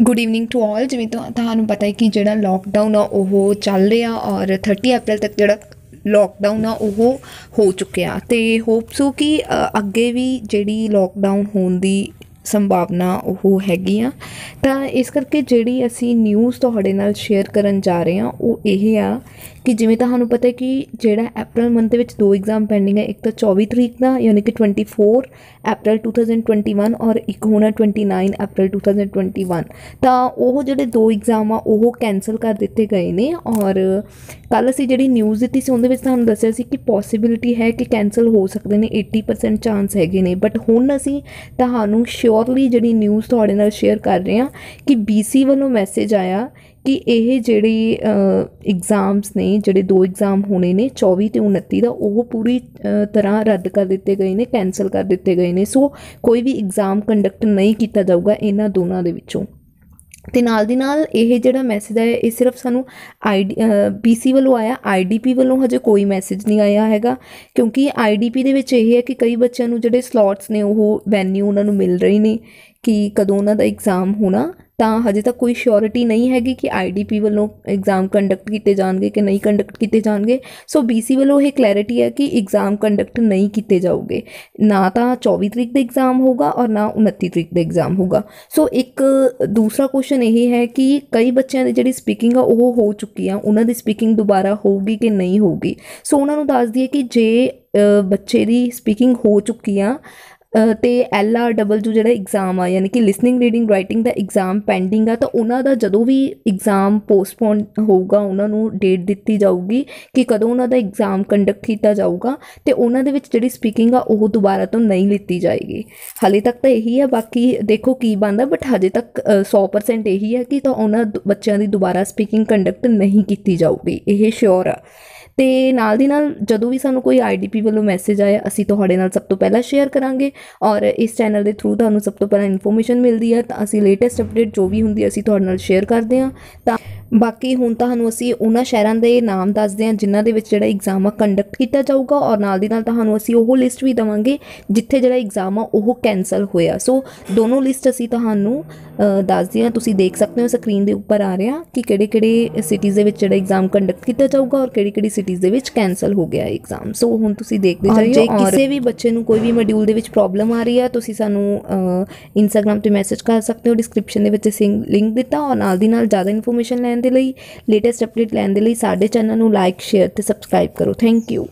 Good evening to all ਜਿਵੇਂ ਤੁਹਾਨੂੰ ਪਤਾ ਹੈ ਕਿ ਜਿਹੜਾ ਲੋਕਡਾਊਨ ਆ, ਉਹ ਚੱਲ ਰਿਹਾ ਔਰ 30 ਅਪ੍ਰੈਲ ਤੱਕ ਜਿਹੜਾ ਲੋਕਡਾਊਨ ਆ, ਉਹ ਹੋ ਚੁੱਕਿਆ। ਤੇ ਹੋਪ ਸੋ ਕਿ ਅੱਗੇ ਵੀ ਜਿਹੜੀ ਲੋਕਡਾਊਨ ਹੋਣ ਦੀ ਸੰਭਾਵਨਾ ਉਹ ਹੈਗੀ ਆ ਤਾਂ ਇਸ ਕਰਕੇ ਜਿਹੜੀ ਅਸੀਂ ਨਿਊਜ਼ ਤੁਹਾਡੇ ਨਾਲ ਸ਼ੇਅਰ ਕਰਨ ਜਾ ਰਹੇ ਹਾਂ, ਉਹ ਇਹ ਆ ਕਿ ਜਿਵੇਂ ਤੁਹਾਨੂੰ ਪਤਾ ਹੈ ਕਿ ਜਿਹੜਾ ਅਪ੍ਰੈਲ ਮੰਥ ਦੇ ਵਿੱਚ ਦੋ ਐਗਜ਼ਾਮ ਪੈਂਡਿੰਗ ਹੈ, ਇੱਕ ਤਾਂ 24 ਤਰੀਕ ਦਾ, ਯਾਨੀ ਕਿ 24 ਅਪ੍ਰੈਲ 2021 ਔਰ ਇੱਕ ਹੋਣਾ 29 ਅਪ੍ਰੈਲ 2021 ਤਾਂ ਉਹ ਜਿਹੜੇ ਦੋ ਐਗਜ਼ਾਮ ਆ, ਉਹ ਕੈਨਸਲ ਕਰ ਦਿੱਤੇ ਗਏ ਨੇ ਔਰ ਕੱਲ ਅਸੀਂ ਜਿਹੜੀ ਨਿਊਜ਼ ਦਿੱਤੀ ਸੀ, ਉਹਦੇ ਵਿੱਚ ਤੁਹਾਨੂੰ ਦੱਸਿਆ ਸੀ ਕਿ ਪੋਸਿਬਿਲਿਟੀ ਹੈ ਕਿ ਕੈਨਸਲ ਹੋ ਸਕਦੇ ਨੇ 80% ਚਾਂਸ ਹੈਗੇ ਨੇ। ਬਟ ਹੁਣ ਅਸੀਂ ਤੁਹਾਨੂੰ ਸ਼ੋਰਲੀ ਜਿਹੜੀ ਨਿਊਜ਼ ਤੁਹਾਡੇ ਨਾਲ ਸ਼ੇਅਰ ਕਰ ਰਹੇ ਹਾਂ ਕਿ BC ਵੱਲੋਂ ਮੈਸੇਜ ਆਇਆ ਕਿ ਇਹ ਜਿਹੜੇ ਐਗਜ਼ਾਮਸ ਨੇ, ਜਿਹੜੇ ਦੋ ਐਗਜ਼ਾਮ ਹੋਣੇ ਨੇ 24 ਤੇ 29 ਦਾ, ਉਹ ਪੂਰੀ ਤਰ੍ਹਾਂ ਰੱਦ ਕਰ ਦਿੱਤੇ ਗਏ ਨੇ ਕੈਨਸਲ ਕਰ ਦਿੱਤੇ ਗਏ ਨੇ। ਸੋ ਕੋਈ ਵੀ ਐਗਜ਼ਾਮ ਕੰਡਕਟ ਨਹੀਂ ਕੀਤਾ ਜਾਊਗਾ ਇਹਨਾਂ ਦੋਨਾਂ ਦੇ ਵਿੱਚੋਂ। ਤੇ ਨਾਲ ਦੀ ਨਾਲ ਇਹ ਜਿਹੜਾ ਮੈਸੇਜ ਆਇਆ, ਇਹ ਸਿਰਫ ਸਾਨੂੰ ਆਈਡੀ BC ਵੱਲੋਂ ਆਇਆ IDP ਵੱਲੋਂ ਹਜੇ ਕੋਈ ਮੈਸੇਜ ਨਹੀਂ ਆਇਆ ਹੈਗਾ, ਕਿਉਂਕਿ IDP ਦੇ ਵਿੱਚ ਇਹ ਹੈ ਕਿ ਕਈ ਬੱਚਿਆਂ ਨੂੰ ਜਿਹੜੇ ਸਲੋਟਸ ਨੇ ਉਹ ਵੈਨਿਊ ਉਹਨਾਂ ਨੂੰ ਮਿਲ ਰਹੀ ਨੇ। ਕਿ ਕਦੋਂ ਉਹਨਾਂ ਦਾ ਐਗਜ਼ਾਮ ਹੋਣਾ, ਤਾਂ ਹਜੇ ਤੱਕ ਕੋਈ ਸ਼ੋਰਿਟੀ ਨਹੀਂ ਹੈਗੀ ਕਿ IDP ਵੱਲੋਂ ਐਗਜ਼ਾਮ ਕੰਡਕਟ ਕੀਤੇ ਜਾਣਗੇ ਕਿ ਨਹੀਂ ਕੰਡਕਟ ਕੀਤੇ ਜਾਣਗੇ। ਸੋ BC ਵੱਲੋਂ ਇਹ ਕਲੈਰਿਟੀ ਹੈ ਕਿ ਐਗਜ਼ਾਮ ਕੰਡਕਟ ਨਹੀਂ ਕੀਤੇ ਜਾਊਗੇ। ਨਾ ਤਾਂ 24 ਤਰੀਕ ਦਾ ਐਗਜ਼ਾਮ ਹੋਗਾ ਔਰ ਨਾ 29 ਤਰੀਕ ਦਾ ਐਗਜ਼ਾਮ ਹੋਗਾ ਸੋ ਇੱਕ ਦੂਸਰਾ ਕੁਐਸਚਨ ਇਹ ਹੈ ਕਿ ਕਈ ਬੱਚਿਆਂ ਦੀ ਜਿਹੜੀ ਸਪੀਕਿੰਗ ਆ, ਉਹ ਹੋ ਚੁੱਕੀ ਆ। ਉਹਨਾਂ ਦੀ ਸਪੀਕਿੰਗ ਦੁਬਾਰਾ ਹੋਊਗੀ ਕਿ ਨਹੀਂ ਹੋਊਗੀ? ਸੋ ਉਹਨਾਂ ਨੂੰ ਦੱਸ ਦਈਏ ਕਿ ਜੇ ਬੱਚੇ ਦੀ ਸਪੀਕਿੰਗ ਹੋ ਚੁੱਕੀ ਆ ਤੇ ਐਲ ਆਰ ਡਬਲਯੂ ਜਿਹੜਾ ਐਗਜ਼ਾਮ ਆ ਯਾਨੀ ਕਿ ਲਿਸਨਿੰਗ ਰੀਡਿੰਗ ਰਾਈਟਿੰਗ ਦਾ ਐਗਜ਼ਾਮ ਪੈਂਡਿੰਗ ਆ ਤਾਂ ਉਹਨਾਂ ਦਾ ਜਦੋਂ ਵੀ ਐਗਜ਼ਾਮ ਪੋਸਟਪੋਨ ਹੋਊਗਾ ਉਹਨਾਂ ਨੂੰ ਡੇਟ ਦਿੱਤੀ ਜਾਊਗੀ ਕਿ ਕਦੋਂ ਉਹਨਾਂ ਦਾ ਐਗਜ਼ਾਮ ਕੰਡਕਟ ਕੀਤਾ ਜਾਊਗਾ ਤੇ ਉਹਨਾਂ ਦੇ ਵਿੱਚ ਜਿਹੜੀ ਸਪੀਕਿੰਗ ਆ ਉਹ ਦੁਬਾਰਾ ਤੋਂ ਨਹੀਂ ਲਿੱਤੀ ਜਾਏਗੀ। ਹਾਲੇ ਤੱਕ ਤਾਂ ਇਹੀ ਆ ਬਾਕੀ ਦੇਖੋ ਕੀ ਬਣਦਾ ਬਟ ਹਜੇ ਤੱਕ ਅ, 100% ਇਹੀ ਆ ਕਿ ਤਾਂ ਉਹਨਾਂ ਦ- ਬੱਚਿਆਂ ਦੀ ਦੁਬਾਰਾ ਸਪੀਕਿੰਗ ਕੰਡਕਟ ਨਹੀਂ ਕੀਤੀ ਜਾਊਗੀ ਇਹ ਸ਼ੋਰ ਆ। ਤੇ ਨਾਲ ਦੀ ਨਾਲ ਜਦੋਂ ਵੀ ਸਾਨੂੰ ਕੋਈ ਆਈਡੀਪੀ ਵੱਲੋਂ ਮੈਸੇਜ ਆਇਆ ਅਸੀਂ ਤੁਹਾਡੇ ਨਾਲ ਸਭ ਤੋਂ ਪਹਿਲਾਂ ਸ਼ੇਅਰ ਕਰਾਂਗੇ। ਔਰ ਇਸ ਚੈਨਲ ਦੇ ਥਰੂ ਤੁਹਾਨੂੰ ਸਭ ਤੋਂ ਪਹਿਲਾਂ ਇਨਫੋਰਮੇਸ਼ਨ ਮਿਲਦੀ ਹੈ ਤਾਂ ਅਸੀਂ ਲੇਟੈਸਟ ਅਪਡੇਟ ਜੋ ਵੀ ਹੁੰਦੀ ਅਸੀਂ ਤੁਹਾਡੇ ਨਾਲ ਸ਼ੇਅਰ ਕਰਦੇ ਹਾਂ ਤਾਂ ਬਾਕੀ ਹੁਣ ਤੁਹਾਨੂੰ ਅਸੀਂ ਉਹਨਾਂ ਸ਼ਹਿਰਾਂ ਦੇ ਨਾਮ ਦੱਸਦੇ ਹਾਂ ਜਿਨ੍ਹਾਂ ਦੇ ਵਿੱਚ ਜਿਹੜਾ ਐਗਜ਼ਾਮ ਆ ਕੰਡਕਟ ਕੀਤਾ ਜਾਊਗਾ ਔਰ ਨਾਲ ਦੀ ਨਾਲ ਤੁਹਾਨੂੰ ਅਸੀਂ ਉਹ ਲਿਸਟ ਵੀ ਦਵਾਂਗੇ ਜਿੱਥੇ ਜਿਹੜਾ ਐਗਜ਼ਾਮ ਆ ਉਹ ਕੈਨਸਲ ਹੋਇਆ। ਸੋ ਦੋਨੋਂ ਲਿਸਟ ਅਸੀਂ ਤੁਹਾਨੂੰ ਦੱਸਦੇ ਹਾਂ। ਤੁਸੀਂ ਦੇਖ ਸਕਦੇ ਹੋ ਸਕਰੀਨ ਦੇ ਉੱਪਰ ਆ ਰਿਹਾ ਕਿ ਕਿਹੜੇ ਕਿਹੜੇ ਸਿਟੀਜ਼ ਦੇ ਵਿੱਚ ਜਿਹੜਾ ਐਗਜ਼ਾਮ ਕੰਡਕਟ ਕੀਤਾ ਜਾਊਗਾ ਔਰ ਕਿਹੜੀ ਕਿਹੜੀ ਸਿਟੀਜ਼ ਦੇ ਵਿੱਚ ਕੈਨਸਲ ਹੋ ਗਿਆ ਐਗਜ਼ਾਮ ਸੋ ਹੁਣ ਤੁਸੀਂ ਦੇਖਦੇ ਜਾਈਓ ਜੇ ਕਿਸੇ ਵੀ ਬੱਚੇ ਨੂੰ ਕੋਈ ਵੀ ਮੋਡਿਊਲ ਦੇ ਵਿੱਚ ਪ੍ਰੋਬਲਮ ਆ ਰਹੀ ਹੈ ਤੁਸੀਂ ਸਾਨੂੰ ਇੰਸਟਾਗ੍ਰam ਤੇ ਮੈਸੇਜ ਕਰ ਸਕਦੇ ਹੋ ਡਿਸਕ੍ਰਿਪਸ਼ਨ ਦੇ ਵਿੱਚ ਅਸੀਂ ਲਿੰਕ ਦਿੱਤਾ ਔਰ ਨਾਲ ਦੀ ਨਾਲ ਜ਼ਿਆਦਾ ਇਨਫੋਰਮੇਸ਼ਨ ਲੈਣ ਦੇ ਲਈ ਲੇਟੈਸਟ ਅਪਡੇਟ ਲੈਣ ਦੇ ਲਈ ਸਾਡੇ ਚੈਨਲ ਨੂੰ ਲਾਈਕ ਸ਼ੇਅਰ ਤੇ ਸਬਸਕ੍ਰਾਈਬ ਕਰੋ। Thank you